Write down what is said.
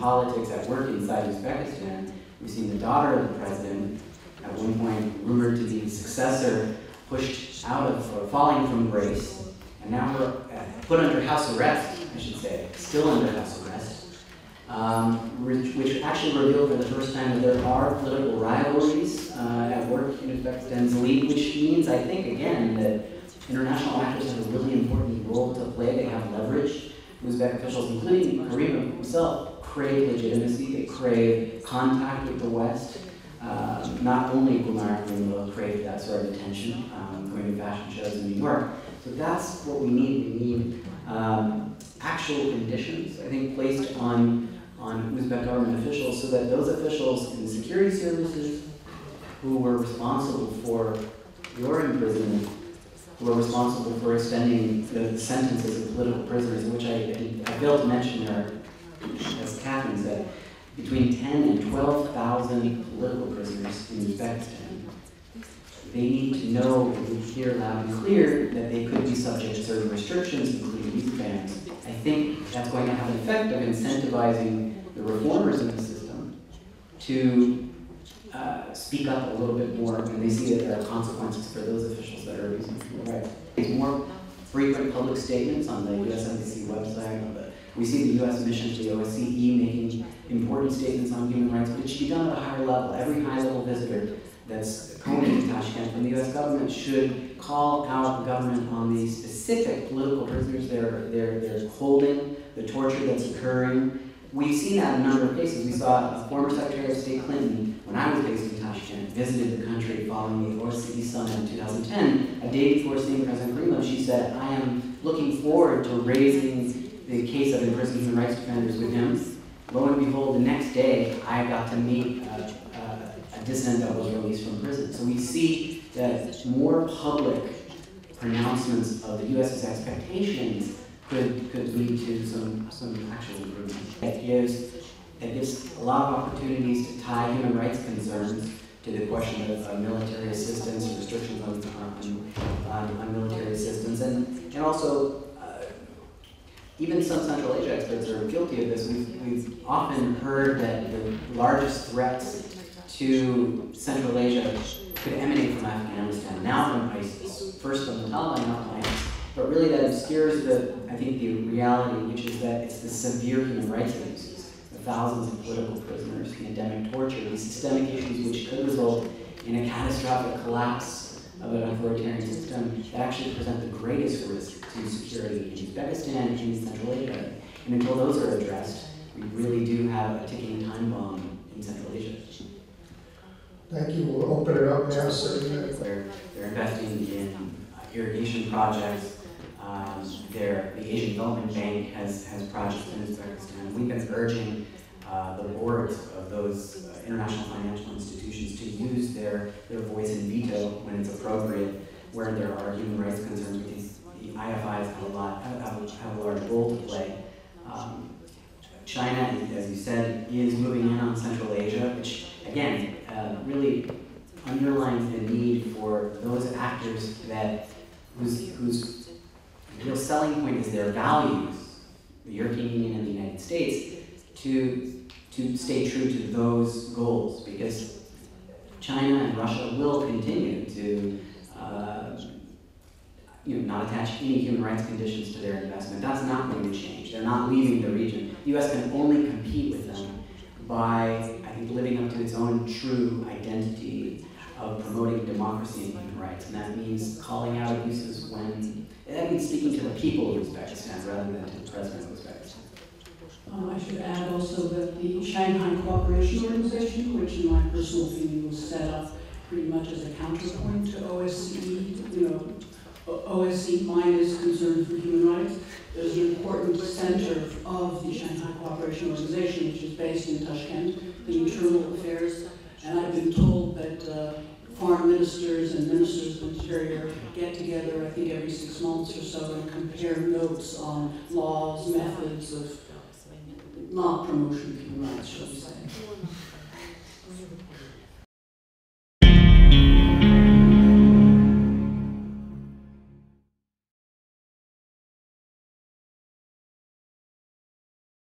politics at work inside Uzbekistan. We've seen the daughter of the president, at one point rumored to be the successor, pushed out of, or falling from grace, and now we're uh, put under house arrest, I should say, still under house arrest, um, which, which actually revealed for the first time that there are political rivalries uh, at work in Uzbekistan's elite, which means, I think, again, that international actors have a really important role to play. They have leverage. Uzbek officials, including Karimov himself, crave legitimacy. They crave contact with the West. Uh, not only Gulnara Karimova craved that sort of attention, um, going to fashion shows in New York. So that's what we need. We need um, actual conditions, I think, placed on, on Uzbek government officials so that those officials in the security services who were responsible for your imprisonment who are responsible for extending the sentences of political prisoners, which I, I failed to mention there, as Catherine said, between 10 and 12,000 political prisoners in Uzbekistan. They need to know and hear loud and clear that they could be subject to certain restrictions, including youth bans. I think that's going to have an effect of incentivizing the reformers in the system to uh, speak up a little bit more when they see that there are consequences for those officials that are abusing rights. More frequent public statements on the US Embassy website. We see the U.S. mission to the OSCE making important statements on human rights, but it should be done at a higher level. Every high-level visitor that's coming to Tashkent from the U.S. government should call out the government on the specific political prisoners they're, they're, they're holding, the torture that's occurring, We've seen that in a number of cases. We saw former Secretary of State Clinton, when I was based in Tashkent, visited the country following the OSCE summit in 2010. A day before seeing President Greenland, she said, I am looking forward to raising the case of imprisoned human rights defenders with him. Lo and behold, the next day, I got to meet a, a, a dissident that was released from prison. So we see that more public pronouncements of the U.S.'s expectations could, could lead to some, some actual improvement. It gives, it gives a lot of opportunities to tie human rights concerns to the question of uh, military assistance, restrictions on, on, on, military assistance, and, and also uh, even some Central Asia experts are guilty of this. We've, we've often heard that the largest threats to Central Asia could emanate from Afghanistan, now from ISIS, first from the Taliban, now from ISIS. But really that obscures the, I think, the reality, which is that it's the severe human rights abuses, the thousands of political prisoners, the endemic torture, these systemic issues which could result in a catastrophic collapse of an authoritarian system that actually present the greatest risk to security in Uzbekistan and in Central Asia. And until those are addressed, we really do have a ticking time bomb in Central Asia. Thank you. We'll open it up now. So they're, they're investing in irrigation projects, um, there, the Asian Development Bank has, has projects in Uzbekistan. We've been urging uh, the boards of those uh, international financial institutions to use their, their voice and veto when it's appropriate, where there are human rights concerns. The IFIs have a, lot, have, have a large role to play. Um, China, as you said, is moving in on Central Asia, which, again, uh, really underlines the need for those actors that whose, whose real selling point is their values, the European Union and the United States, to, to stay true to those goals because China and Russia will continue to uh, you not attach any human rights conditions to their investment. That's not going to change. They're not leaving the region. The U.S. can only compete with them by, I think, living up to its own true identity of promoting democracy and human rights. And that means calling out abuses when that means speaking to the people of Uzbekistan rather than to the president of Uzbekistan. Um, I should add also that the Shanghai Cooperation Organization, which in my personal opinion was set up pretty much as a counterpoint to OSCE, you know, OSCE minus concerns for human rights, is an important center of the Shanghai Cooperation Organization, which is based in Tashkent, the Internal Affairs. And I've been told that uh, foreign ministers and ministers of interior get together, I think every six months or so, and compare notes on laws, methods of not promotion of human rights, shall we say.